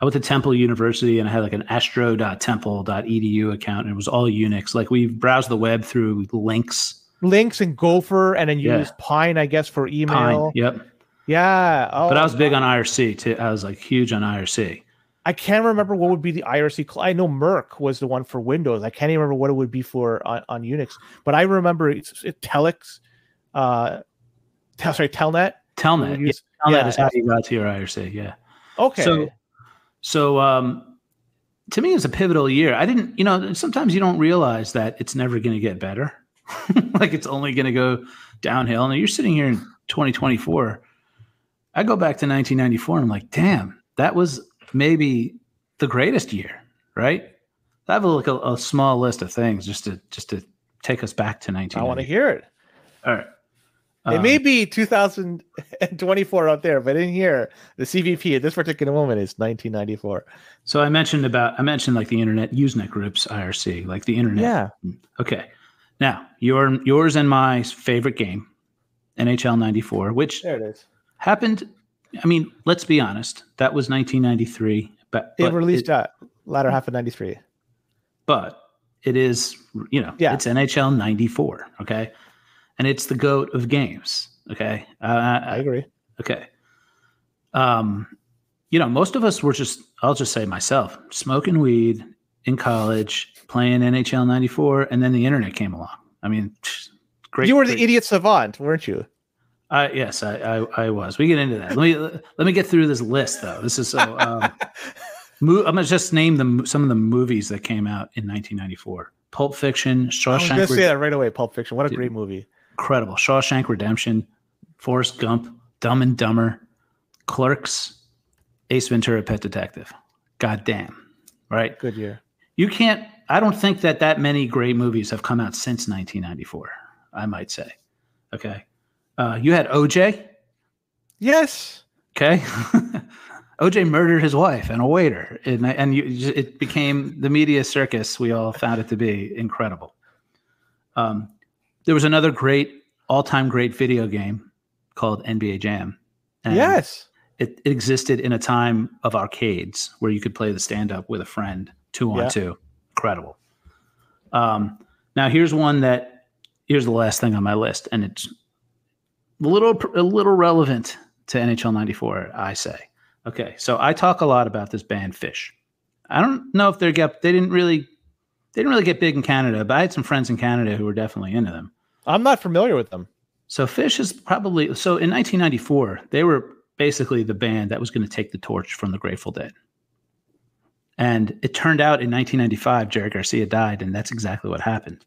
I went to Temple University and I had like an astro.temple.edu account, and it was all Unix. Like we browsed the web through Lynx. Lynx and Gopher, and then you Yeah. use Pine, I guess, for email. Pine. Yep. Yeah. Oh, But I was big on IRC too. I was like huge on IRC. I can't remember what would be the IRC. Cl- I know mIRC was the one for Windows. I can't even remember what it would be for on, on Unix. But I remember it's, it Telex, uh, tel- sorry, Telnet. Telnet. would Yeah, use- Telnet yeah. is how you got to your IRC. Yeah. Okay. So, so um, to me, it's a pivotal year. I didn't, you know, sometimes you don't realize that it's never going to get better. like it's only going to go downhill. And you're sitting here in 2024. I go back to 1994 and I'm like, damn, that was maybe the greatest year, right? I have a, like a, a small list of things just to just to take us back to 19. I want to hear it. All right. It Um, may be 2024 out there, but in here, the CBP at this particular moment is 1994. So I mentioned about I mentioned like the internet Usenet groups IRC, like the internet. Yeah. Okay. Now your yours and my favorite game, NHL '94, which There it is. happened. I mean, let's be honest. That was 1993. But, It but released uh, latter half of '93. but it is you know Yeah. it's NHL '94. Okay, and it's the goat of games. Okay, uh, I agree. Okay. Um, you know, most of us were just, I'll just say myself, smoking weed in college, playing NHL 94, and then the internet came along. I mean, great. you were the idiot savant, weren't you? I yes, I, I, I was. We get into that. Let me, let me get through this list though. This is so, um, mo- I'm to just name them some of the movies that came out in 1994. Pulp Fiction, Shawshank. I was Shawshank to say that right away. Pulp Fiction. What a Dude. great movie. Incredible. Shawshank Redemption, Forrest Gump, Dumb and Dumber, Clerks, Ace Ventura: Pet Detective. God damn, right? Good year. You can't. I don't think that that many great movies have come out since 1994. I might say. Okay, uh, you had OJ. Yes. Okay, OJ murdered his wife and a waiter, and and you, it became the media circus we all found it to be incredible. Um, there was another great, all-time great video game called NBA Jam. and yes. it, it existed in a time of arcades where you could play the stand-up with a friend, two on Yeah. two. Incredible. Um, now here's one that here's the last thing on my list, and it's a little a little relevant to NHL '94. I say, okay, so I talk a lot about this band Phish. I don't know if they get they didn't really they didn't really get big in Canada, but I had some friends in Canada who were definitely into them. I'm not familiar with them. So Phish is probably so in 1994 they were basically the band that was going to take the torch from the Grateful Dead. And it turned out in 1995 Jerry Garcia died and that's exactly what happened.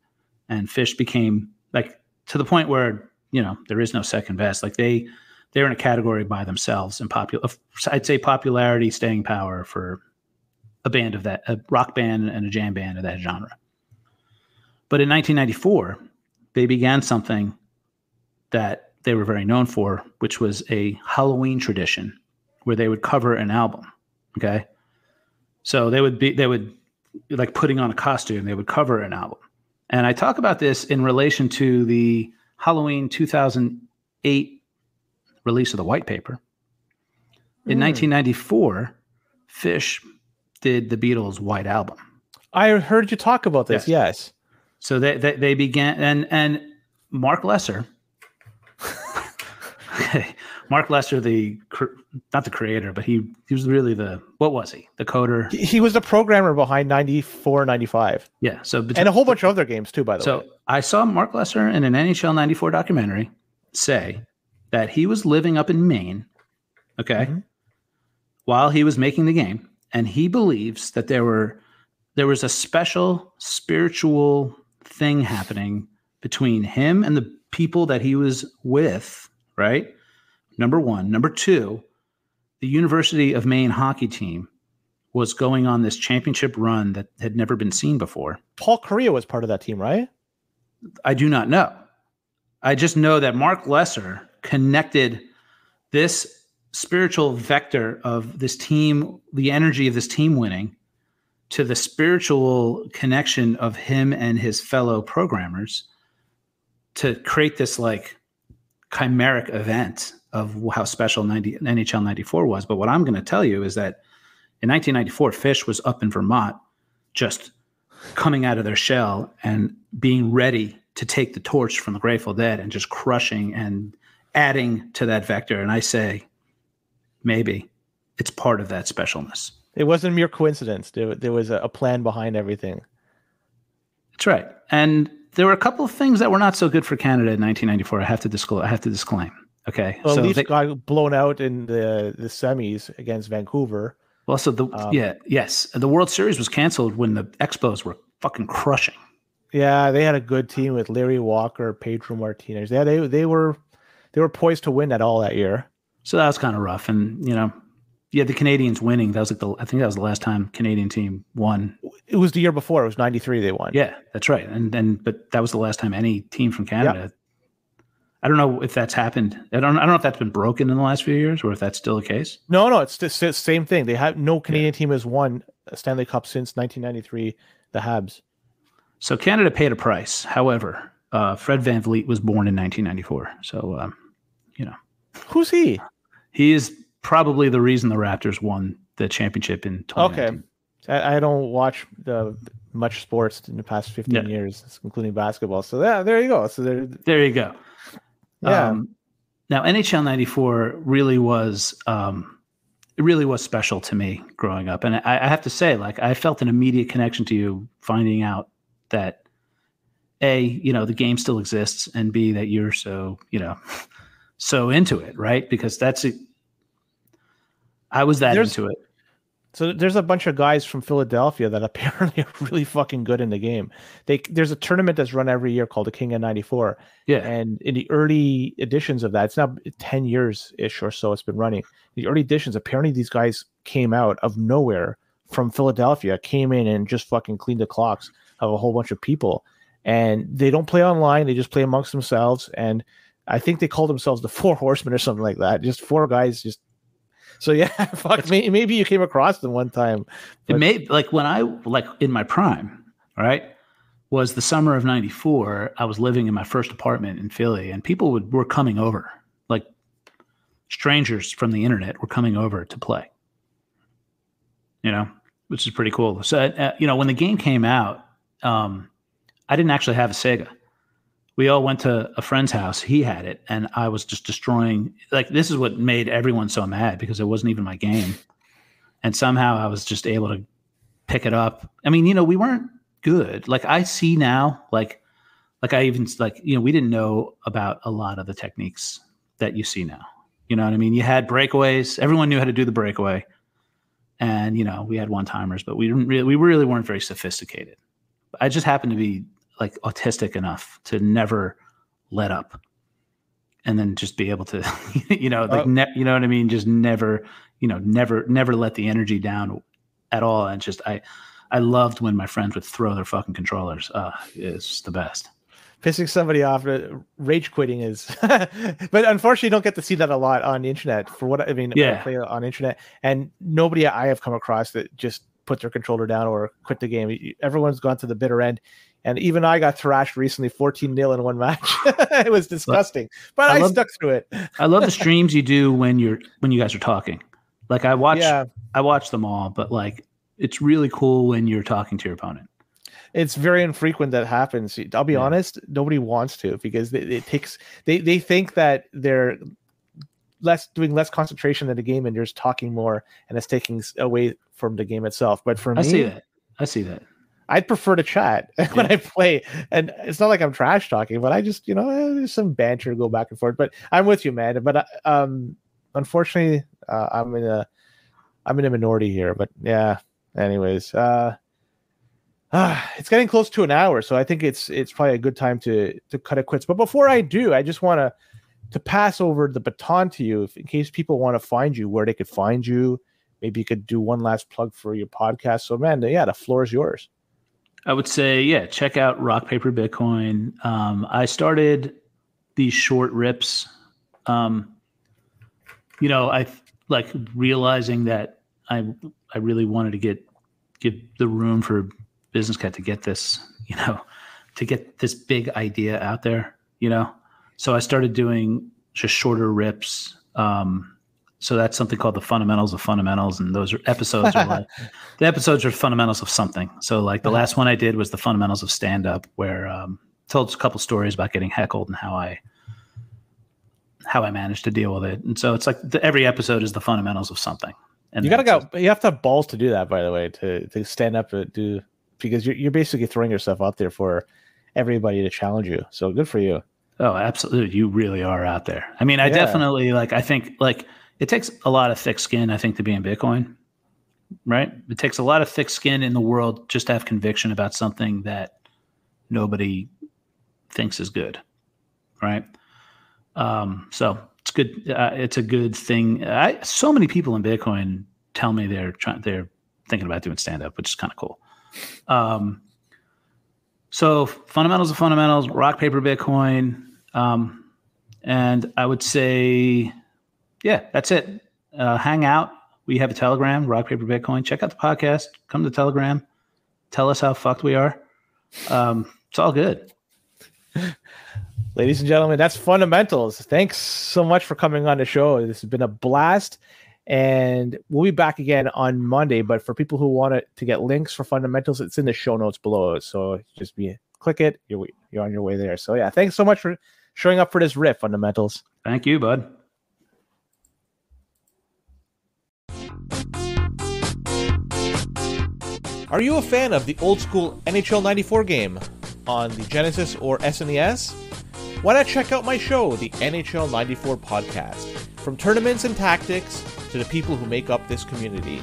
And Phish became like to the point where, you know, there is no second best. Like they they're in a category by themselves in popular I'd say popularity, staying power for a band of that a rock band and a jam band of that genre. But in 1994 they began something that they were very known for, which was a Halloween tradition where they would cover an album. Okay. So they would be, they would like putting on a costume, they would cover an album. And I talk about this in relation to the Halloween 2008 release of the white paper. In Hmm. 1994, Phish did the Beatles' White Album. I heard you talk about this. Yes. So they, they, they began, and, and Mark Lesser, Mark Lesser, the not the creator, but he he was really the what was he? The coder. He, he was the programmer behind 94, 95, Yeah. So bet- and a whole bunch of other games too, by the so way. So I saw Mark Lesser in an NHL '94 documentary say that he was living up in Maine, okay, Mhm. while he was making the game, and he believes that there were there was a special spiritual thing happening between him and the people that he was with, right? Number one. Number two, the University of Maine hockey team was going on this championship run that had never been seen before. Paul Kariya was part of that team, right? I do not know. I just know that Mark Lesser connected this spiritual vector of this team, the energy of this team winning, to the spiritual connection of him and his fellow programmers to create this like chimeric event of how special 90, NHL 94 was. But what I'm going to tell you is that in 1994, Phish was up in Vermont just coming out of their shell and being ready to take the torch from the Grateful Dead and just crushing and adding to that vector. And I say, maybe it's part of that specialness. It wasn't a mere coincidence. There, there was a, a plan behind everything. That's right. And there were a couple of things that were not so good for Canada in 1994. I have to disclose. I have to disclaim. Okay. Well, so Leafs they- got blown out in the the semis against Vancouver. well, so the um, yeah yes the World Series was canceled when the Expos were fucking crushing. Yeah, they had a good team with Larry Walker, Pedro Martinez. Yeah, they they were they were poised to win that all that year. So that was kind of rough. And you know, yeah, the Canadiens winning. That was like the I think that was the last time Canadian team won It was the year before. It was '93. They won. Yeah, that's right. And and but that was the last time any team from Canada. I don't know if that's happened. I don't. I don't know if that's been broken in the last few years, or if that's still the case. No, no, it's the same thing. They have no Canadian team has won a Stanley Cup since 1993. The Habs. So Canada paid a price. However, uh, Fred VanVleet was born in 1994. So um, you know, Who's he? he is probably the reason the Raptors won the championship in Okay. I, I don't watch the much sports in the past 15 Yeah. years, including basketball. So yeah, there you go. So there, There you go. yeah, Um, now NHL '94 really was um, it really was special to me growing up, and I, I have to say, like I felt an immediate connection to you, finding out that a you know the game still exists, and b that you're so you know so into it, right? Because that's it. I was that There's- into it. So there's a bunch of guys from Philadelphia that apparently are really fucking good in the game. They there's a tournament that's run every year called the King of '94, Yeah, and in the early editions of that, it's now 10 years ish or so. It's been running. The early editions, apparently, these guys came out of nowhere from Philadelphia, came in and just fucking cleaned the clocks of a whole bunch of people. And they don't play online; they just play amongst themselves. And I think they call themselves the Four Horsemen or something like that. Just four guys, just. So yeah, fuck. may- Maybe you came across them one time. it But- made like when I like in my prime, all right, was the summer of '94. I was living in my first apartment in Philly, and people would were coming over, like strangers from the internet were coming over to play. You know, which is pretty cool. So uh, you know, when the game came out, um, I didn't actually have a Sega. We all went to a friend's house. He had it, and I was just destroying. Like this is what made everyone so mad because it wasn't even my game and somehow I was just able to pick it up. I mean, you know, we weren't good. Like I see now, like like I even like you know, we didn't know about a lot of the techniques that you see now. You know what I mean? You had breakaways. Everyone knew how to do the breakaway, and you know, we had one timers, but we didn't really we really weren't very sophisticated. I just happened to be like autistic enough to never let up. And then just be able to, you know, like, Oh. ne- you know what I mean? Just never, you know, never, never let the energy down at all. And just, I, I loved when my friends would throw their fucking controllers. Uh, it's the best. pissing somebody off. uh, Rage quitting is, but unfortunately, you don't get to see that a lot on the internet. For what I mean, I Yeah. play on internet, and nobody I have come across that just put their controller down or quit the game. Everyone's gone to the bitter end. And even I got thrashed recently, 14 0 in one match. it was disgusting, but I I, love- stuck through it. I love the streams you do when you're, when you guys are talking. Like I watch, Yeah, I watch them all, but like, it's really cool when you're talking to your opponent. it's very infrequent that happens. I'll be Yeah. honest, nobody wants to because it, it takes they they think that they're less doing less concentration in the game and you're just talking more and it's taking away from the game itself. But for I me, see that. I see that. I'd prefer to chat when Yeah. I play. And it's not like I'm trash talking, but I just, you know, eh, there's some banter go back and forth. But I'm with you, man. But uh, um, unfortunately, uh, I'm in a, I'm in a minority here. But yeah. Anyways, uh, ah, it's getting close to an hour, so I think it's it's probably a good time to to cut it quits. But before I do, I just want to to pass over the baton to you, if, in case people want to find you, where they could find you. Maybe you could do one last plug for your podcast. So, man, yeah, the floor is yours. I would say, yeah, check out Rock Paper Bitcoin. Um, I started these short rips. Um, you know, I like realizing that I I really wanted to get give the room for Business Cat to get this, you know, to get this big idea out there. You know, so I started doing just shorter rips. Um, so that's something called the fundamentals of fundamentals, and those are episodes are like the episodes are fundamentals of something. So like the Uh-huh. last one I did was the fundamentals of stand up, where um, told a couple stories about getting heckled and how I how I managed to deal with it. And so it's like the, every episode is the fundamentals of something. And you gotta go. You have to have balls to do that, by the way, to to stand up and do because you're you're basically throwing yourself out there for everybody to challenge you. So good for you. Oh, absolutely. You really are out there. I mean, I Yeah. definitely like, I think like it takes a lot of thick skin, I think, to be in Bitcoin, right? It takes a lot of thick skin in the world just to have conviction about something that nobody thinks is good, right? Um, so it's good. Uh, it's a good thing. I, so many people in Bitcoin tell me they're trying, they're thinking about doing stand up, which is kind of cool. Um, so fundamentals of fundamentals, rock paper Bitcoin, um, and I would say, yeah, that's it. Uh, hang out. We have a Telegram, rock paper Bitcoin. Check out the podcast. Come to Telegram. Tell us how fucked we are. Um, it's all good. Ladies and gentlemen, that's fundamentals. Thanks so much for coming on the show. This has been a blast. And we'll be back again on Monday. But for people who want to, to get links for fundamentals, it's in the show notes below. So just be click it. You're you're on your way there. So yeah, thanks so much for showing up for this riff, fundamentals. Thank you, bud. Are you a fan of the old school NHL 94 game on the Genesis or SNES? Why not check out my show, the NHL 94 podcast? From tournaments and tactics to the people who make up this community.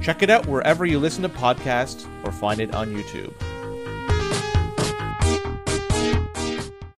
Check it out wherever you listen to podcasts or find it on YouTube.